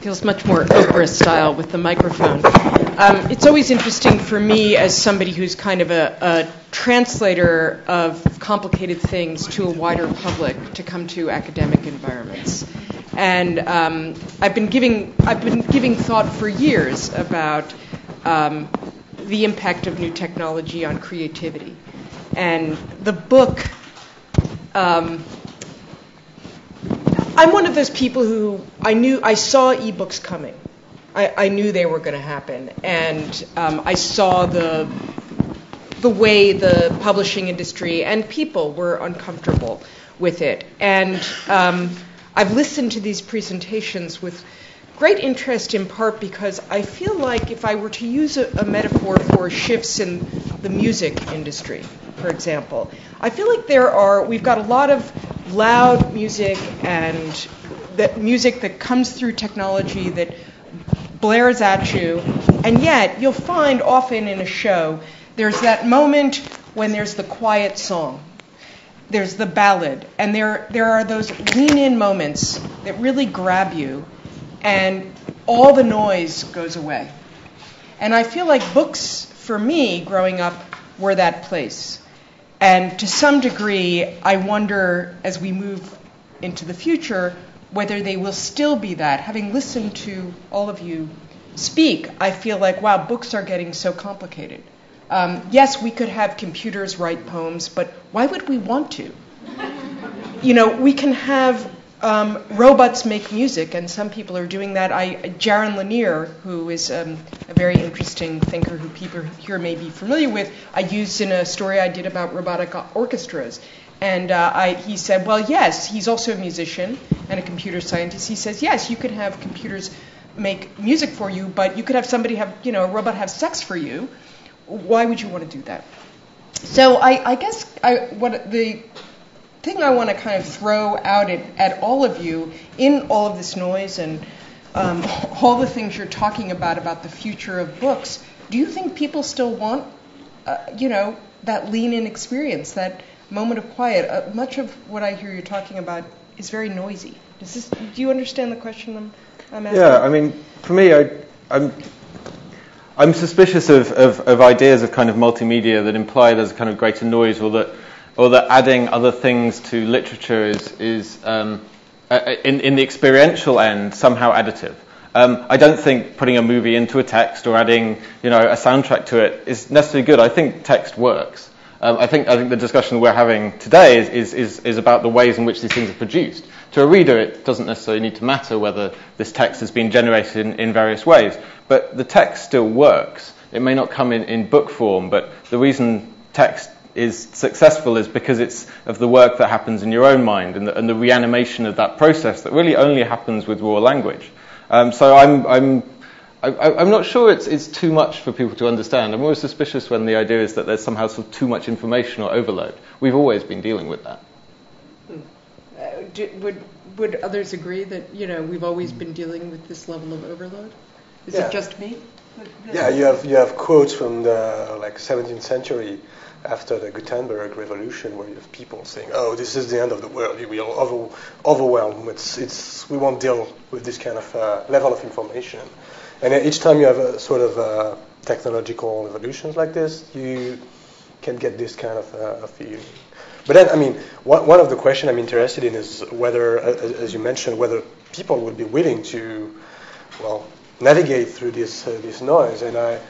feels much more Oprah style with the microphone. Um, it's always interesting for me as somebody who's kind of a, a, translator of complicated things to a wider public to come to academic environments. And um, I've been giving I've been giving thought for years about um, the impact of new technology on creativity. And the book um, I'm one of those people who I knew I saw ebooks coming. I, I knew they were going to happen, and um, I saw the the way the publishing industry and people were uncomfortable with it. And um, I've listened to these presentations with great interest in part because I feel like if I were to use a, a, metaphor for shifts in the music industry, for example, I feel like there are, we've got a lot of loud music and that music that comes through technology that blares at you, and yet you'll find often in a show there's that moment when there's the quiet song, there's the ballad, and there there are those lean in moments that really grab you, and all the noise goes away. And I feel like books for me growing up were that place. And to some degree, I wonder as we move into the future whether they will still be that. Having listened to all of you speak, I feel like, wow, books are getting so complicated. Um, yes, we could have computers write poems, but why would we want to? You know, we can have um, robots make music, and some people are doing that. I, Jaron Lanier, who is um, a very interesting thinker who people here may be familiar with, I used in a story I did about robotic orchestras. And uh, I, he said, well, yes, he's also a musician and a computer scientist. He says, yes, you could have computers make music for you, but you could have somebody have, you know, a robot have sex for you. Why would you want to do that? So I, I guess I, what the thing I want to kind of throw out at, at all of you in all of this noise and um, all the things you're talking about about the future of books, do you think people still want, uh, you know, that lean-in experience, that moment of quiet? Uh, much of what I hear you talking about is very noisy. Does this? Do you understand the question I'm, I'm asking? Yeah, I mean, for me, I, I'm. I'm suspicious of, of, of ideas of kind of multimedia that imply there's a kind of greater noise or that or that adding other things to literature is, is um, in, in the experiential end, somehow additive. Um, I don't think putting a movie into a text or adding, you know, a soundtrack to it is necessarily good. I think text works. Um, I think I think the discussion we're having today is, is, is, is, about the ways in which these things are produced. To a reader, it doesn't necessarily need to matter whether this text has been generated in, in various ways, but the text still works. It may not come in, in book form, but the reason text is successful is because it's of the work that happens in your own mind and the, and the reanimation of that process that really only happens with raw language. Um, so I'm, I'm, I, am not sure it's, it's too much for people to understand. I'm always suspicious when the idea is that there's somehow sort of too much information or overload. We've always been dealing with that. Uh, do, would, would others agree that you know we've always been dealing with this level of overload? Is yeah. it just me? Yeah, you have you have quotes from the like 17th century after the Gutenberg revolution, where you have people saying, "Oh, this is the end of the world. We are over, overwhelmed. It's, it's, we won't deal with this kind of uh, level of information." And each time you have a sort of uh, technological evolutions like this, you can get this kind of uh, feeling. But then, I mean, one, one of the questions I'm interested in is whether, as you mentioned, whether people would be willing to, well, navigate through this uh, this noise. And I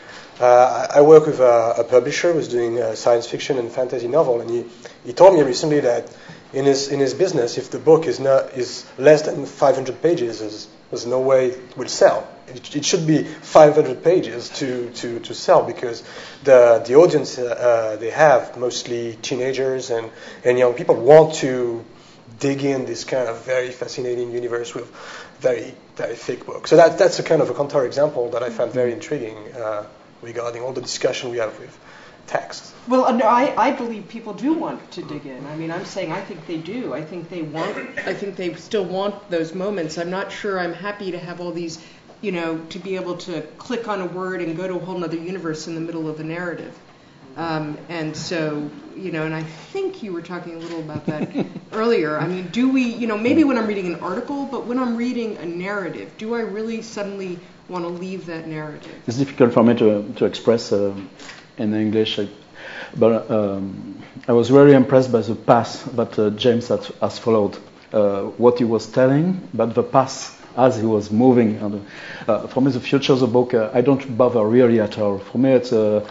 uh, I work with a, a, publisher who's doing science fiction and fantasy novel, and he, he told me recently that in his in his business, if the book is not is less than 500 pages, there's, there's no way it will sell. It, it, should be 500 pages to, to, to sell because the the audience uh, they have mostly teenagers and, and young people want to dig in this kind of very fascinating universe with very very thick books. So that that's a kind of a counter example that I found very intriguing. Uh, regarding all the discussion we have with text. Well, I, I believe people do want to dig in. I mean, I'm saying I think they do. I think they want. I think they still want those moments. I'm not sure. I'm happy to have all these, you know, to be able to click on a word and go to a whole other universe in the middle of a narrative. Um, and so, you know, and I think you were talking a little about that earlier. I mean, do we, you know, maybe when I'm reading an article, but when I'm reading a narrative, do I really suddenly want to leave that narrative? It's difficult for me to, to express uh, in English, but um, I was very impressed by the path that uh, James has, has followed. Uh, what he was telling, but the path as he was moving. And, uh, for me, the future of the book, uh, I don't bother really at all. For me, it's a uh,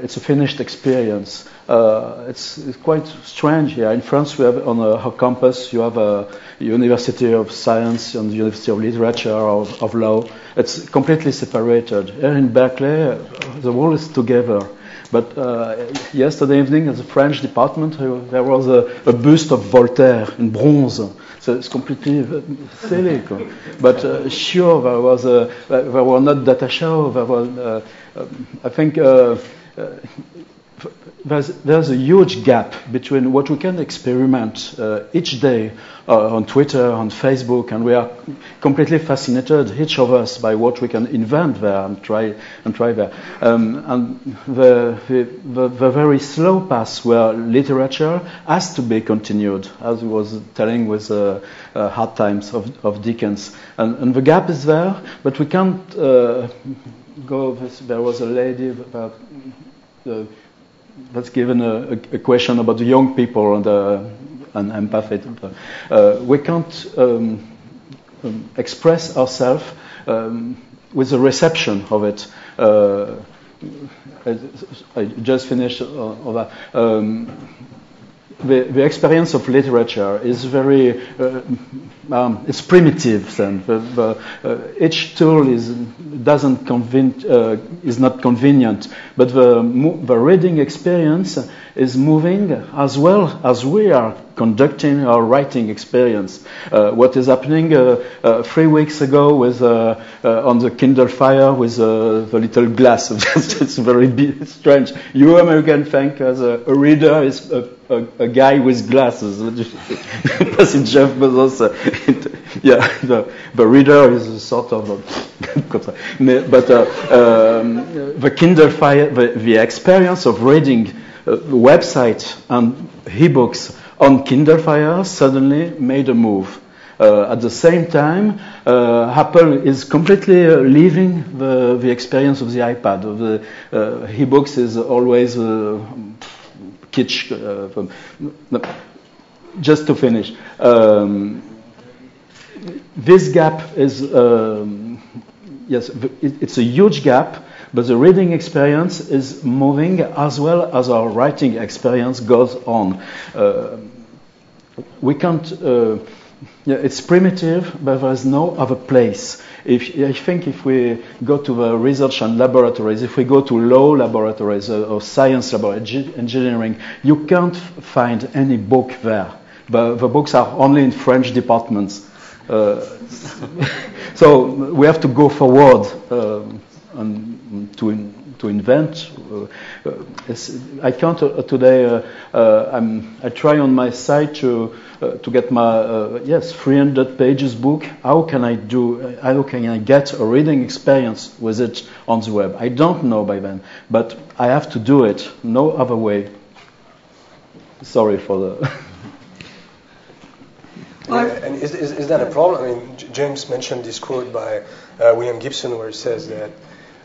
it's a finished experience. Uh, it's, it's, quite strange here. In France, we have on our campus, you have a University of Science and the University of Literature of, of Law. It's completely separated. Here in Berkeley, the world is together. But uh, yesterday evening at the French department, there was a, a, buste of Voltaire in bronze. So it's completely silly. But uh, sure, there was a, there were not data show. There was, uh, I think uh, there's, there's, a huge gap between what we can experiment uh, each day uh, on Twitter, on Facebook, and we are completely fascinated, each of us, by what we can invent there and try and try there. Um, and the, the, the, very slow path where literature has to be continued, as I was telling with uh, uh, Hard Times of, of Dickens. And, and, the gap is there, but we can't uh, go. There was a lady about uh, that's given a, a, question about the young people and, uh, and empathy. Uh, we can't um, um, express ourselves um, with the reception of it. Uh, I, I, just finished all that. The, the, experience of literature is very uh, um, it's primitive then the, the, uh, each tool is doesn't convin- uh, is not convenient but the, the reading experience is moving as well as we are conducting our writing experience. Uh, what is happening uh, uh, three weeks ago with on the Kindle Fire with the little glass. it's very strange. You American think as a, a reader is a, a, a, guy with glasses. Passing Jeff Bezos. yeah, the, the reader is a sort of. but um, the Kindle Fire, the, the experience of reading uh, website and e-books on Kindle Fire suddenly made a move. Uh, at the same time, uh, Apple is completely uh, leaving the, the experience of the iPad. The uh, e-books is always uh, kitsch. just to finish, um, this gap is um, yes, it's a huge gap but the reading experience is moving as well as our writing experience goes on. Uh, we can't. Uh, yeah, it's primitive, but there's no other place. If, I think if we go to the research and laboratories, if we go to law laboratories or, or science laboratories, engineering, you can't find any book there. But the books are only in French departments. Uh, so we have to go forward. Um, and to to invent. Uh, uh I can't uh, today. Uh, uh i try on my site to uh, to get my yes 300 pages book. How can I do? how can I get a reading experience with it on the web? I don't know by then, but I have to do it. No other way. Sorry for the. Well, and is, is, is, that a problem? I mean, James mentioned this quote by uh, William Gibson where he says that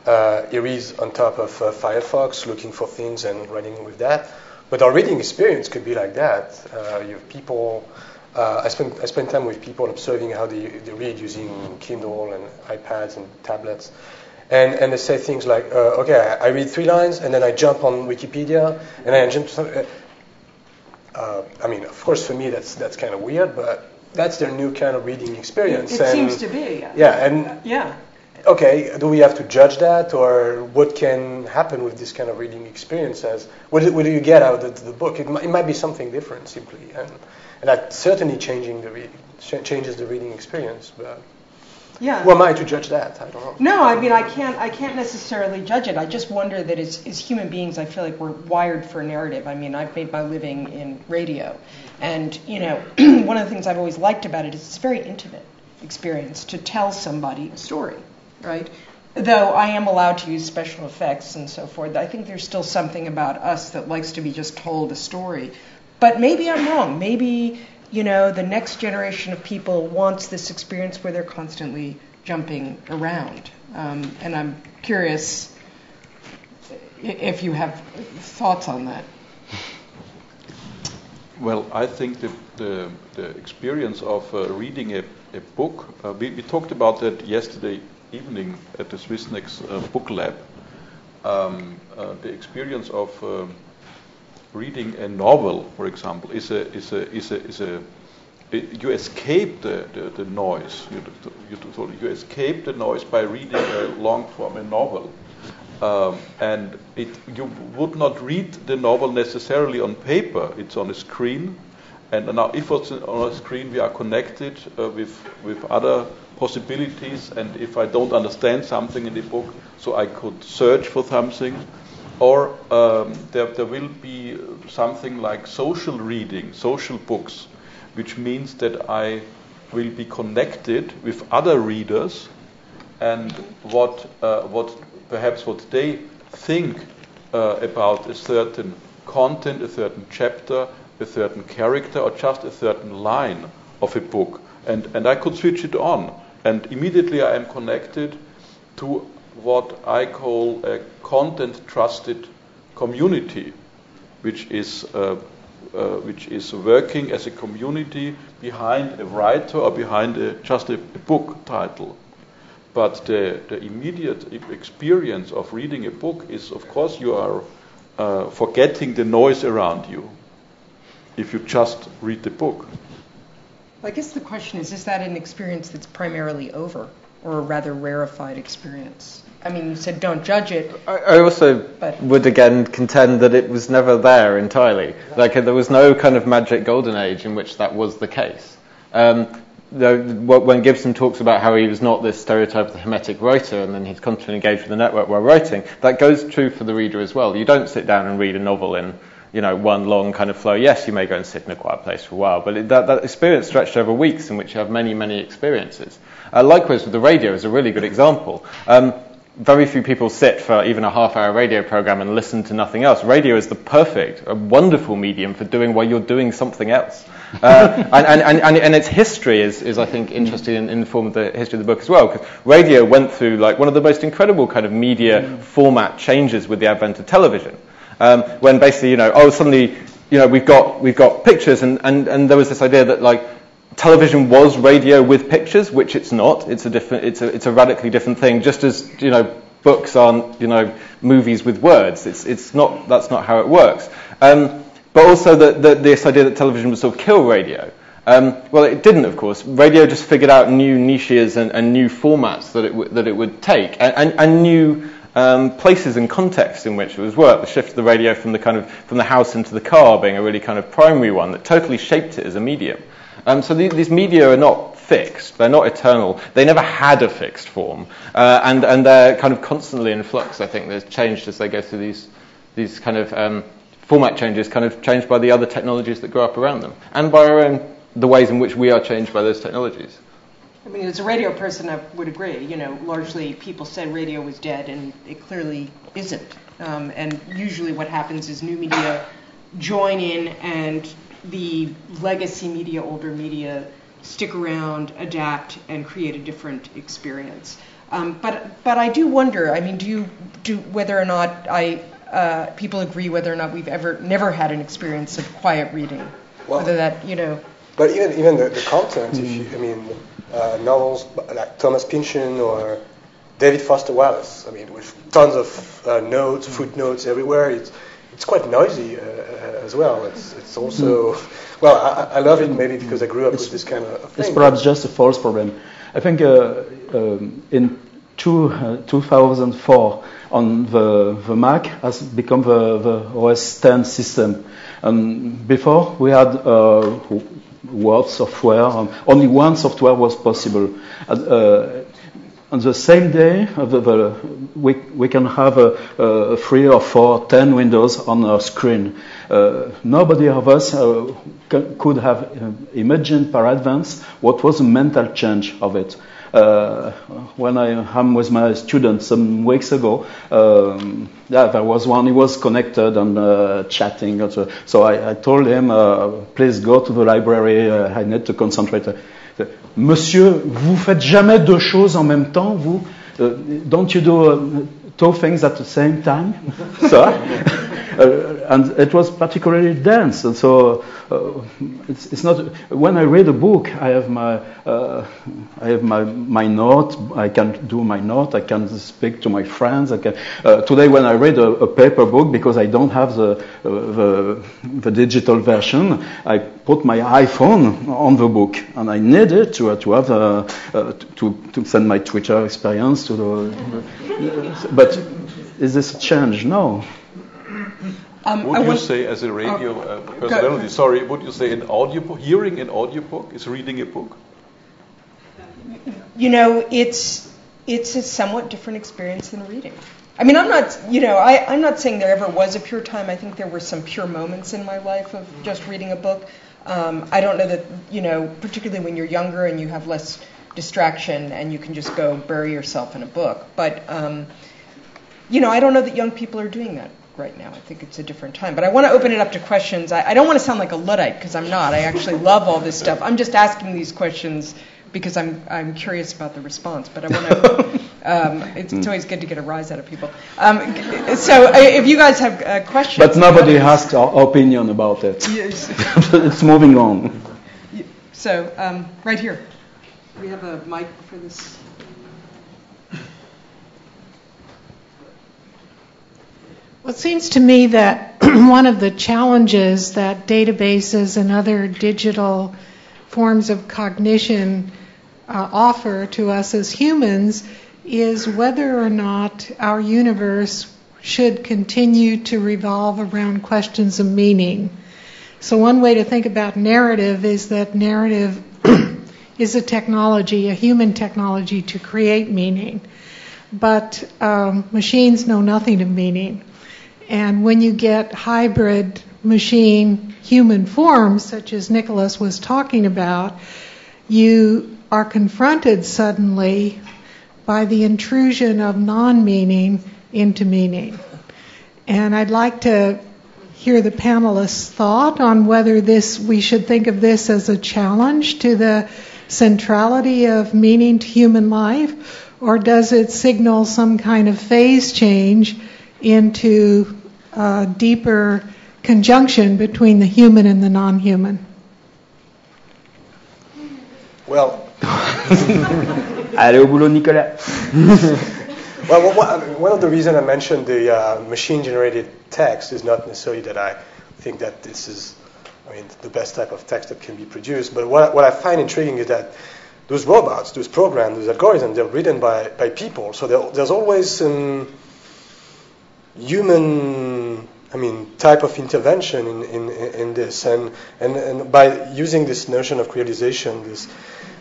uh, reads on top of uh, Firefox, looking for things and running with that. But our reading experience could be like that. Uh, you have people. Uh, I spend I spend time with people observing how they, they read using Kindle and iPads and tablets, and and they say things like, uh, okay, I, read three lines and then I jump on Wikipedia and I jump. To uh, I mean, of course, for me that's that's kind of weird, but that's their new kind of reading experience. It, it seems to be. Yeah, and yeah okay, do we have to judge that, or what can happen with this kind of reading experience? As what, do, what do you get out of the, book? It, it, might be something different, simply, and, and that certainly changing the changes the reading experience. But yeah, who am I to judge that? I don't know. No, I mean I can't. I can't necessarily judge it. I just wonder that as, as human beings, I feel like we're wired for narrative. I mean, I've made my living in radio, and you know, one of the things I've always liked about it is it's a very intimate experience to tell somebody a story right? though I am allowed to use special effects and so forth, I think there's still something about us that likes to be just told a story. But maybe I'm wrong. Maybe, you know, the next generation of people wants this experience where they're constantly jumping around. Um, and I'm curious if you have thoughts on that. Well, I think the, the, the experience of uh, reading a, a book, uh, we, we, talked about that yesterday evening at the Swissnex uh, Book Lab. Um, uh, the experience of um, reading a novel, for example, is a, is a, is a, is a it, you escape the, the, the noise. You, you, you, escape the noise by reading a long form a novel. Um, and it, you would not read the novel necessarily on paper, it's on a screen. And now, if it's on a screen, we are connected uh, with, with other possibilities. And if I don't understand something in the book, so I could search for something. Or um, there, there will be something like social reading, social books, which means that I will be connected with other readers and what, uh, what perhaps what they think uh, about a certain content, a certain chapter, a certain character, or just a certain line of a book. And, and I could switch it on. And immediately I am connected to what I call a content trusted community, which is, uh, uh, which is working as a community behind a writer or behind a, just a, a book title. But the, the immediate experience of reading a book is, of course, you are uh, forgetting the noise around you if you just read the book. I guess the question is is that an experience that's primarily over, or a rather rarefied experience? I mean, you said don't judge it. I, I also but. would again contend that it was never there entirely. Like there was no kind of magic golden age in which that was the case. Um, when Gibson talks about how he was not this stereotype of the hermetic writer and then he's constantly engaged with the network while writing, that goes true for the reader as well. You don't sit down and read a novel in you know, one long kind of flow. Yes, you may go and sit in a quiet place for a while, but it, that, that, experience stretched over weeks in which you have many, many experiences. Uh, likewise with the radio is a really good example. Um, very few people sit for even a half hour radio program and listen to nothing else. Radio is the perfect, a wonderful medium for doing while you're doing something else. Uh, and, and, and, and, its history is, is I think, interesting in, in, the form of the history of the book as well, because radio went through like one of the most incredible kind of media format changes with the advent of television. Um, when basically, you know, oh, suddenly, you know, we've got, we've got pictures, and, and, and there was this idea that, like, television was radio with pictures, which it's not. It's a different, it's a, it's a radically different thing. Just as you know, books aren't you know movies with words. It's it's not. That's not how it works. Um, but also that, that this idea that television would sort of kill radio. Um, well, it didn't, of course. Radio just figured out new niches and, and new formats that it, w- that it would take, and, and, and new um, places and contexts in which it was worked. The shift of the radio from the kind of from the house into the car being a really kind of primary one that totally shaped it as a medium. Um, so the, these media are not fixed; they're not eternal. They never had a fixed form, uh, and and they're kind of constantly in flux. I think they're changed as they go through these these kind of um, format changes kind of changed by the other technologies that grow up around them, and by our own the ways in which we are changed by those technologies. I mean, as a radio person, I would agree. You know, largely people said radio was dead, and it clearly isn't. Um, and usually, what happens is new media join in, and the legacy media, older media, stick around, adapt, and create a different experience. Um, but but I do wonder. I mean, do you do whether or not I uh, people agree whether or not we've ever never had an experience of quiet reading. Well, whether that you know. But even even the, the content, mm. if you, I mean, uh, novels like Thomas Pynchon or David Foster Wallace. I mean, with tons of uh, notes, footnotes everywhere. It's it's quite noisy uh, uh as well. It's it's also mm. well, I, I, love it maybe because I grew up it's, with this kind of thing. It's perhaps just a false problem. I think uh, um, in two, 2004 on the, the Mac has become the, the OS 10 system. And before we had uh, Word software, um, only one software was possible. Uh, on the same day, the, the, we, we can have a, a, three or four, ten windows on our screen. Uh, nobody of us uh, could have uh, imagined, per advance what was the mental change of it. Uh, when I am with my students some weeks ago, um, yeah, there was one. He was connected and uh, chatting. So, so I, I, told him, uh, please go to the library. I need to concentrate. Monsieur, vous faites jamais deux choses en même temps, vous? Uh, don't you do uh, two things at the same time? so, uh, and it was particularly dense. And so uh, it's, it's, not. When I read a book, I have my uh, I have my my note. I can do my note. I can speak to my friends. I can. Uh, today, when I read a, a, paper book, because I don't have the, the the digital version, I put my iPhone on the book, and I needed to to have to to send my Twitter experience to the. But is this a change? No. Um, would I you say, as a radio uh, personality, sorry, would you say an audio hearing an audiobook is reading a book? You know, it's it's a somewhat different experience than reading. I mean, I'm not, you know, I, I'm not saying there ever was a pure time. I think there were some pure moments in my life of just reading a book. Um, I don't know that, you know, particularly when you're younger and you have less distraction and you can just go bury yourself in a book. But, um, you know, I don't know that young people are doing that right now. I think it's a different time. But I want to open it up to questions. I, I don't want to sound like a Luddite because I'm not. I actually love all this stuff. I'm just asking these questions because I'm I'm curious about the response. But I want to. Um, it's, it's, always good to get a rise out of people. Um, so uh, if you guys have uh, questions. But nobody has an opinion about it. Yes. it's moving on. So um, right here, we have a mic for this. Well, it seems to me that one of the challenges that databases and other digital forms of cognition uh, offer to us as humans is whether or not our universe should continue to revolve around questions of meaning. So, one way to think about narrative is that narrative is a technology, a human technology to create meaning. But um, machines know nothing of meaning. And when you get hybrid machine human forms, such as Nicolas was talking about, you are confronted suddenly by the intrusion of non meaning into meaning. And I'd like to hear the panelists' thought on whether this we should think of this as a challenge to the centrality of meaning to human life, or does it signal some kind of phase change into a deeper conjunction between the human and the non human? Well, allez au boulot, Nicolas. well, one of the reasons I mentioned the uh, machine generated text is not necessarily that I think that this is, I mean, the best type of text that can be produced, but what, what I find intriguing is that those robots, those programs, those algorithms, they're written by, by people. So there's always some human, I mean, type of intervention in, in, in this. And, and, and by using this notion of creolization, this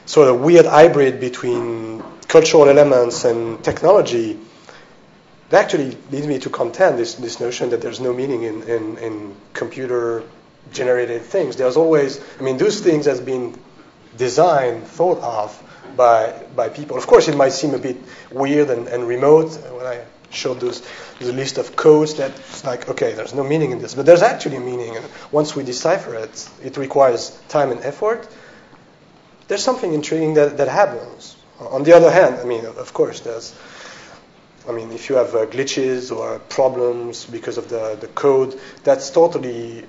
sort of weird hybrid between cultural elements and technology, that actually leads me to contend this, this notion that there's no meaning in, in, in computer generated things. There's always, I mean, those things has been designed, thought of by, by people. Of course, it might seem a bit weird and, and remote when I showed those, the list of codes that's like, okay, there's no meaning in this. But there's actually meaning. And once we decipher it, it requires time and effort. There's something intriguing that, that happens. On the other hand, I mean, of course, there's, I mean, if you have uh, glitches or problems because of the, the code, that's totally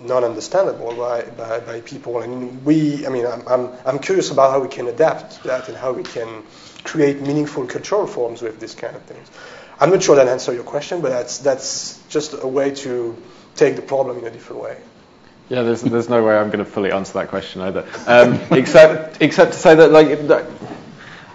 not understandable by, by, by, people. And we, I mean, I'm, I'm, I'm curious about how we can adapt that and how we can create meaningful control forms with this kind of things. I'm not sure that answers your question, but that's, that's just a way to take the problem in a different way. Yeah, there's, there's no way I'm going to fully answer that question either. Um, except, except to say that, like, that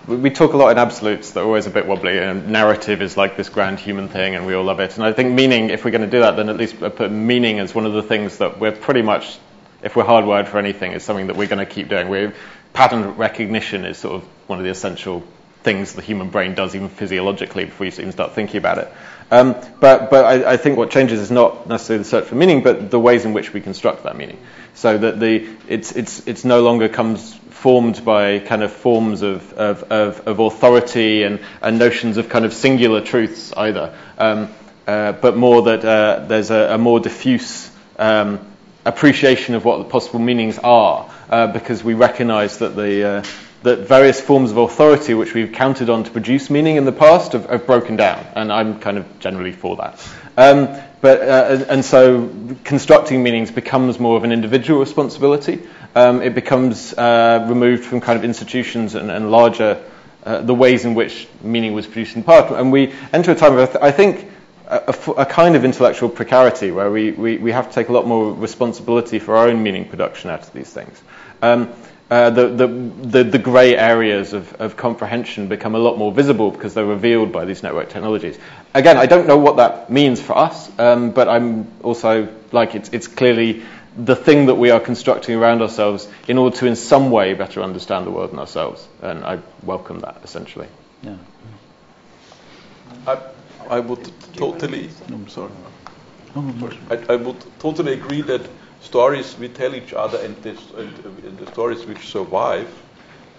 we talk a lot in absolutes that are always a bit wobbly, and narrative is like this grand human thing, and we all love it. And I think meaning, if we're going to do that, then at least put meaning as one of the things that we're pretty much, if we're hardwired for anything, is something that we're going to keep doing. We're, pattern recognition is sort of one of the essential things the human brain does, even physiologically, before you even start thinking about it. Um, but but I, I, think what changes is not necessarily the search for meaning, but the ways in which we construct that meaning. So that the it's it's it's no longer comes formed by kind of forms of of, of, of authority and, and notions of kind of singular truths either, um, uh, but more that uh, there's a, a, more diffuse um, appreciation of what the possible meanings are, uh, because we recognise that the uh, that various forms of authority which we've counted on to produce meaning in the past have, have broken down, and I'm kind of generally for that. Um, but uh, and so constructing meanings becomes more of an individual responsibility. Um, it becomes uh, removed from kind of institutions and, and larger uh, the ways in which meaning was produced in the past. And we enter a time of, I think, a, a, kind of intellectual precarity where we, we, we, have to take a lot more responsibility for our own meaning production out of these things. Um, uh, the, the, the, the grey areas of, of comprehension become a lot more visible because they're revealed by these network technologies. Again, I don't know what that means for us, um, but I'm also like it's, it's clearly the thing that we are constructing around ourselves in order to, in some way, better understand the world and ourselves. And I welcome that essentially. Yeah. I, I would totally. I'm sorry. I, I would totally agree that stories we tell each other and, this, and, and the stories which survive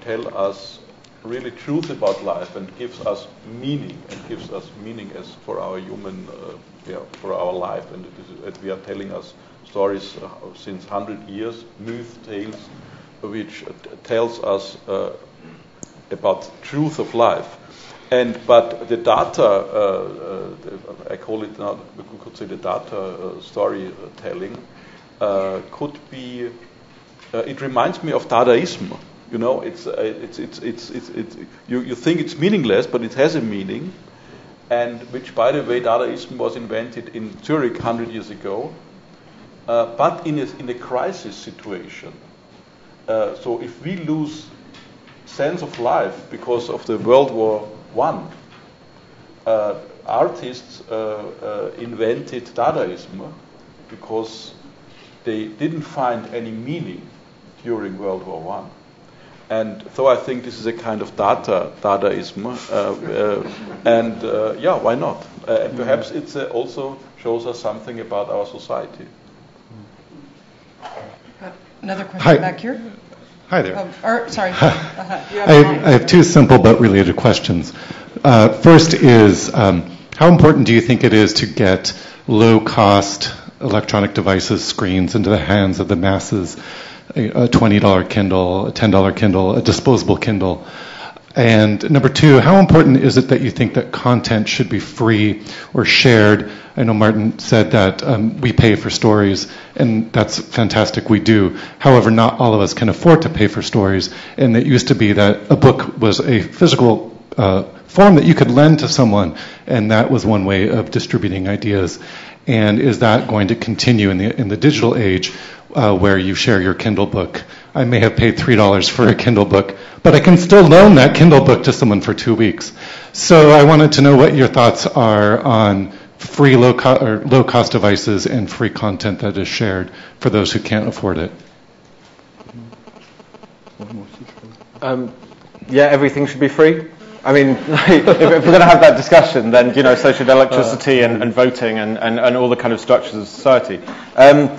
tell us really truth about life and gives us meaning and gives us meaning as for our human, uh, yeah, for our life. And, is, we are telling us stories uh, since hundred years, myth tales, which uh, tells us uh, about truth of life. And but the data, uh, uh, I call it now, we could say the data storytelling uh, could be. Uh, it reminds me of Dadaism. You know, it's, uh, it's, it's, it's, it's, it's, you, you think it's meaningless, but it has a meaning. And which, by the way, Dadaism was invented in Zurich 100 years ago. Uh, but in a, in a crisis situation. Uh, so if we lose sense of life because of the World War One, uh, artists invented Dadaism because they didn't find any meaning during World War One. And so I think this is a kind of data Dadaism, uh, uh, and uh, yeah, why not? Uh, and perhaps it uh, also shows us something about our society. Another question Hi. back here. Hi there. Oh, or, sorry. Uh-huh. I, have, I, have, two simple but related questions. first is um, how important do you think it is to get low cost electronic devices, screens into the hands of the masses. A, $20 Kindle, a $10 Kindle, a disposable Kindle. And number two, how important is it that you think that content should be free or shared? I know Martin said that um, we pay for stories, and that's fantastic, we do. However, not all of us can afford to pay for stories, and it used to be that a book was a physical uh, form that you could lend to someone, and that was one way of distributing ideas. And is that going to continue in the in the digital age, uh, where you share your Kindle book? I may have paid three dollars for a Kindle book, but I can still loan that Kindle book to someone for two weeks. So I wanted to know what your thoughts are on free low co- or low cost devices and free content that is shared for those who can't afford it. Um, yeah, everything should be free. I mean, if, if, we're going to have that discussion, then you know, so should electricity and, and voting and, and, and, all the kind of structures of society. Um,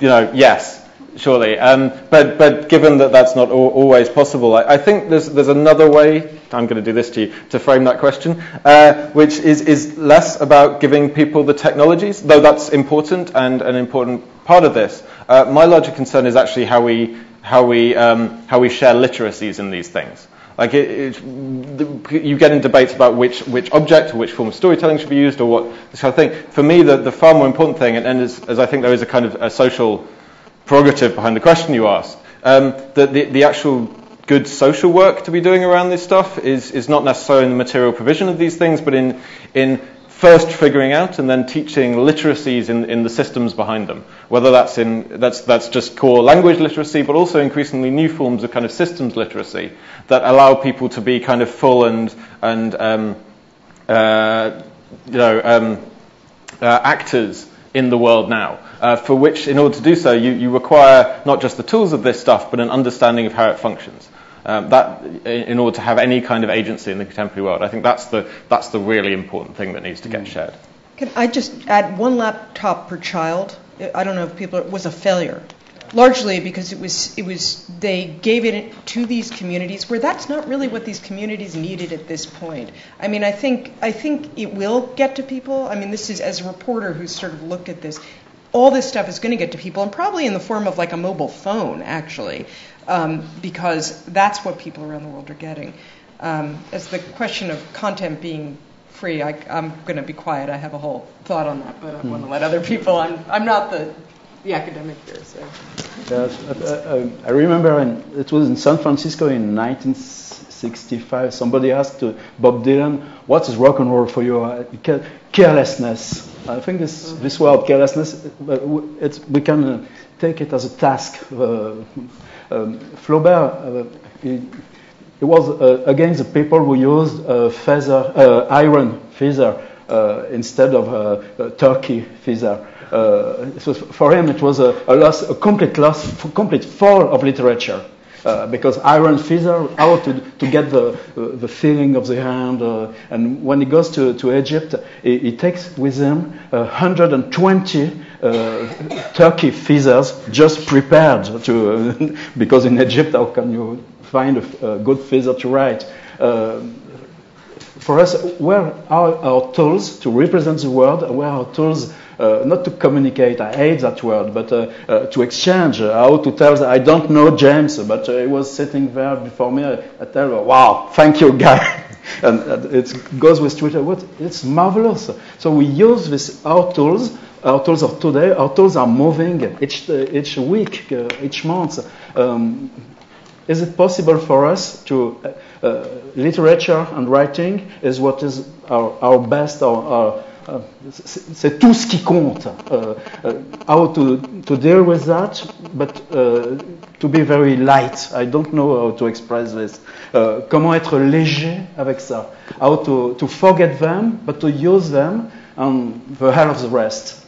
you know, yes, surely. Um, but but given that that's not al- always possible, I, I, think there's there's another way. I'm going to do this to you to frame that question, uh, which is is less about giving people the technologies, though that's important and an important part of this. Uh, my larger concern is actually how we how we um, how we share literacies in these things. Like it, you get in debates about which, which object or which form of storytelling should be used or what this kind of thing. For me, the, the far more important thing, and, and as, as, I think there is a kind of a social prerogative behind the question you asked, um, that the, the actual good social work to be doing around this stuff is, is not necessarily in the material provision of these things, but in, in first figuring out and then teaching literacies in, in the systems behind them. Whether that's in that's that's just core language literacy, but also increasingly new forms of kind of systems literacy that allow people to be kind of full and and um, uh, you know um, uh, actors in the world now. Uh, for which, in order to do so, you, you require not just the tools of this stuff, but an understanding of how it functions. Um, that in order to have any kind of agency in the contemporary world, I think that's the that's the really important thing that needs to get shared. Can I just add one laptop per child? I don't know if people it was a failure, largely because it was it was they gave it to these communities where that's not really what these communities needed at this point. I mean, I think I think it will get to people. I mean, this is as a reporter who's sort of looked at this. All this stuff is going to get to people, and probably in the form of like a mobile phone, actually um, because that's what people around the world are getting. Um, as the question of content being free, I, am going to be quiet. I have a whole thought on that, but I want to let other people. I'm, I'm not the, the academic here, so. Yes, uh, uh, I remember in, it was in San Francisco in 1965. Somebody asked Bob Dylan, "What is rock and roll for you?" Uh, carelessness. I think this this word carelessness, uh, we can uh, take it as a task. Uh, um, Flaubert, he, he, was against the people who used feather, iron feather instead of turkey feather. so for him, it was a, a, loss, a complete loss, complete fall of literature. Uh, because iron feather, out to, to get the, uh, the feeling of the hand. Uh, and when he goes to, to Egypt, he, he takes with him 120 uh, turkey feathers just prepared to, because in Egypt, how can you find a, a good feather to write? Uh, for us, where are our tools to represent the world? Where are our tools uh, not to communicate, I hate that word, but uh, uh, to exchange, uh, how to tell, I don't know James, but he was sitting there before me, I, I tell him, wow, thank you, guy. and it goes with Twitter, what, it's marvelous. So we use this, our tools, our tools are today, our tools are moving each, each week, each month. Um, is it possible for us to uh, uh, literature and writing is what is our, our best our, our c'est tout ce qui compte. Uh, uh, how to, to deal with that, but uh, to be very light. I don't know how to express this. Uh, comment être léger avec ça. How to, to forget them, but to use them, and the hell of the rest.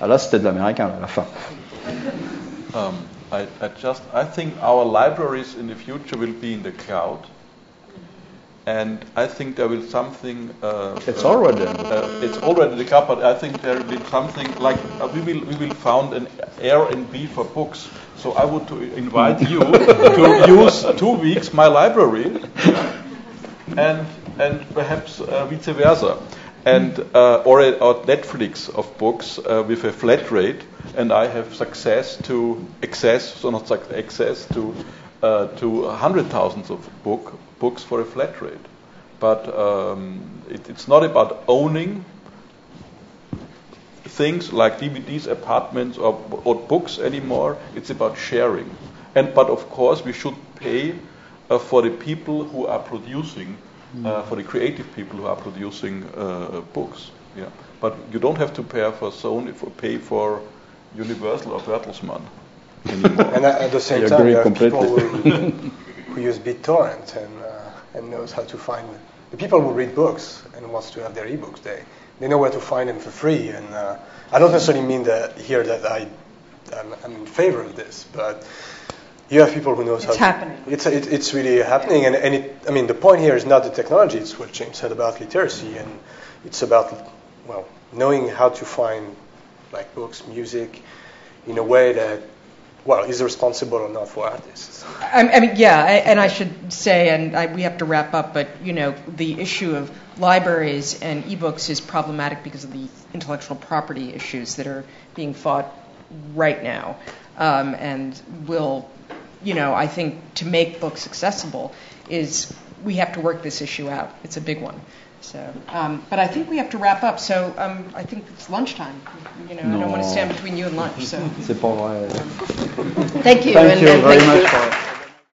Ah là, c'était de l'américain à la fin. Um, I, I just, I think our libraries in the future will be in the cloud. and I think there will something. Uh, it's already. Uh, it's already the cup, but I think there will be something like uh, we will we will found an Airbnb for books. So I would to invite you to use two weeks my library, and and perhaps uh, vice versa, and uh, or, a, or Netflix of books uh, with a flat rate, and I have success to access, so not access to uh, to hundred thousands of book books for a flat rate. But um, it, it's not about owning things like DVDs, apartments, or, or, books anymore. It's about sharing. And but of course, we should pay uh, for the people who are producing, uh, for the creative people who are producing uh, books. Yeah. But you don't have to pay for Sony for pay for Universal or Bertelsmann anymore. and at the same time, there are people who, who use BitTorrent and and knows how to find them. the people who read books and wants to have their ebooks. They they know where to find them for free. And uh, I don't necessarily mean that here that I I'm, I'm, in favor of this, but you have people who knows it's how. happening. To, it's it, it's really happening, and and it, I mean the point here is not the technology. It's what James said about literacy, and it's about well knowing how to find like books, music, in a way that well, is responsible or not for artists. I, I mean, yeah, I, and I should say, and I, we have to wrap up, but you know, the issue of libraries and ebooks is problematic because of the intellectual property issues that are being fought right now, um, and will, you know, I think to make books accessible is we have to work this issue out. It's a big one. So, um, but I think we have to wrap up. So um, I think it's lunchtime. You know, no. I don't want to stand between you and lunch. So. C'est pas vrai. Thank you. Thank and, you and very much for.